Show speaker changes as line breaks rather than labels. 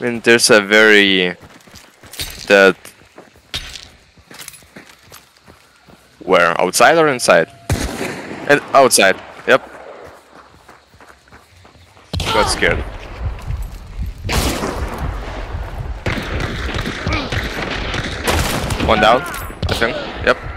I mean, there's a very that where outside or inside? And outside. Yep. Got scared. One down, I think. Yep.